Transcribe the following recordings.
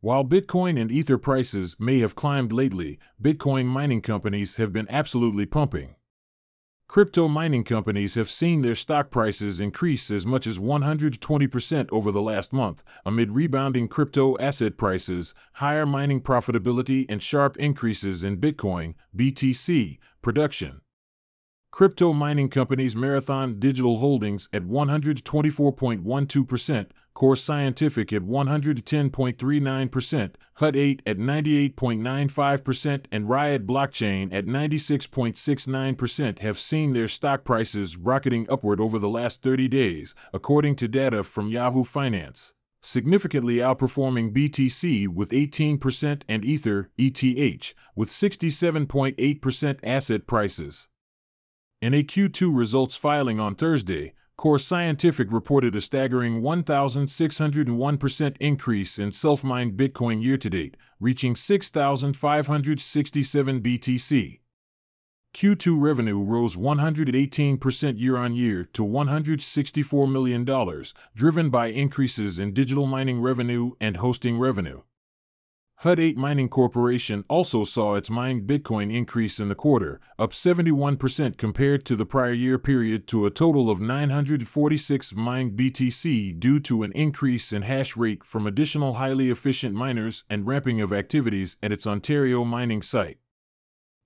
While Bitcoin and Ether prices may have climbed lately, Bitcoin mining companies have been absolutely pumping. Crypto mining companies have seen their stock prices increase as much as 120% over the last month, amid rebounding crypto asset prices, higher mining profitability, and sharp increases in Bitcoin, BTC, production. Crypto mining companies Marathon Digital Holdings at 124.12%, Core Scientific at 110.39%, Hut 8 at 98.95%, and Riot Blockchain at 96.69% have seen their stock prices rocketing upward over the last 30 days, according to data from Yahoo Finance, significantly outperforming BTC with 18% and Ether, ETH, with 67.8% asset prices. In a Q2 results filing on Thursday, Core Scientific reported a staggering 1,601% increase in self mined Bitcoin year to date, reaching 6,567 BTC. Q2 revenue rose 118% year on year to $164 million, driven by increases in digital mining revenue and hosting revenue. Hut 8 Mining Corporation also saw its mined Bitcoin increase in the quarter, up 71% compared to the prior year period to a total of 946 mined BTC due to an increase in hash rate from additional highly efficient miners and ramping of activities at its Ontario mining site.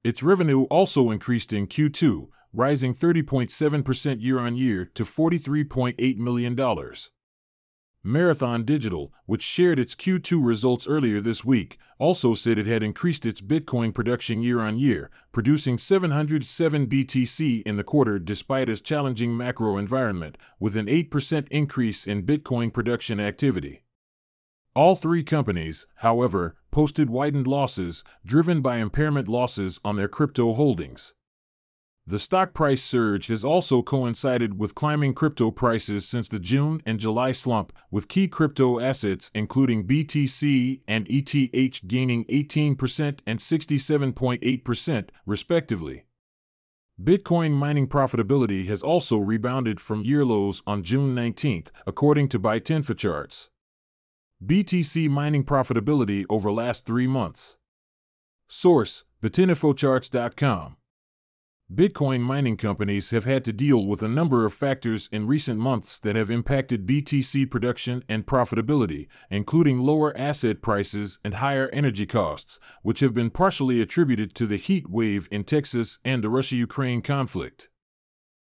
Its revenue also increased in Q2, rising 30.7% year on year to $43.8 million. Marathon Digital, which shared its Q2 results earlier this week, also said it had increased its Bitcoin production year on year, producing 707 BTC in the quarter despite a challenging macro environment, with an 8% increase in Bitcoin production activity. All three companies, however, posted widened losses, driven by impairment losses on their crypto holdings. The stock price surge has also coincided with climbing crypto prices since the June and July slump, with key crypto assets including BTC and ETH gaining 18% and 67.8%, respectively. Bitcoin mining profitability has also rebounded from year lows on June 19th, according to ByteInfoCharts. BTC mining profitability over last three months. Source: ByteInfoCharts.com. Bitcoin mining companies have had to deal with a number of factors in recent months that have impacted BTC production and profitability, including lower asset prices and higher energy costs, which have been partially attributed to the heat wave in Texas and the Russia Ukraine conflict.